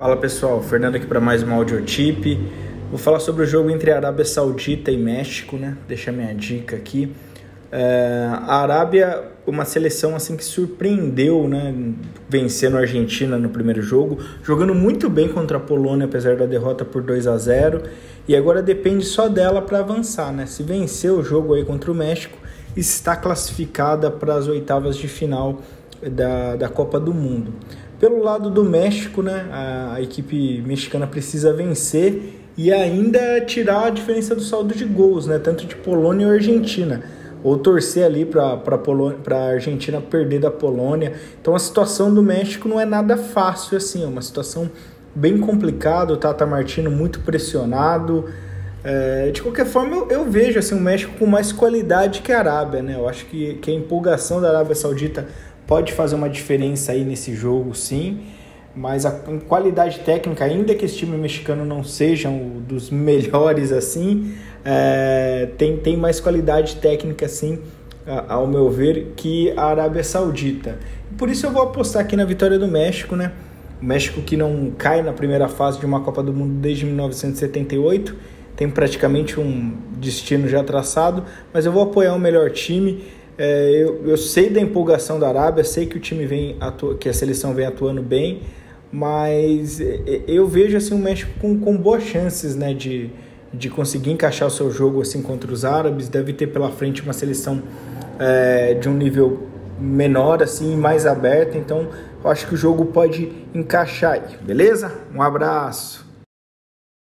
Fala pessoal, Fernando aqui para mais um audiotip. Vou falar sobre o jogo entre Arábia Saudita e México, né? Deixa minha dica aqui. É, a Arábia, uma seleção assim que surpreendeu, né? Vencendo a Argentina no primeiro jogo, jogando muito bem contra a Polônia, apesar da derrota por 2 a 0 E agora depende só dela para avançar, né? Se vencer o jogo aí contra o México, está classificada para as oitavas de final da, da Copa do Mundo. Pelo lado do México, né, a, a equipe mexicana precisa vencer e ainda tirar a diferença do saldo de gols, né, tanto de Polônia ou Argentina ou torcer ali para a Argentina perder da Polônia. Então a situação do México não é nada fácil assim, é uma situação bem complicada. O Tata Martino muito pressionado. É, de qualquer forma, eu, eu, vejo assim, o México com mais qualidade que a Arábia. Né? Eu acho que, que a empolgação da Arábia Saudita pode fazer uma diferença aí nesse jogo, sim. Mas a qualidade técnica, ainda que esse time mexicano não seja um dos melhores assim, é, tem, tem mais qualidade técnica, sim, ao meu ver, que a Arábia Saudita. Por isso eu vou apostar aqui na vitória do México, né? O México que não cai na primeira fase de uma Copa do Mundo desde 1978, tem praticamente um destino já traçado, mas eu vou apoiar o melhor time. É, eu, eu, sei da empolgação da Arábia, sei que o time vem que a seleção vem atuando bem, mas é, é, eu vejo assim o México com, com boas chances, né, de, de conseguir encaixar o seu jogo assim contra os árabes. Deve ter pela frente uma seleção é, de um nível menor, assim, mais aberta. Então, eu acho que o jogo pode encaixar aí, beleza? Um abraço.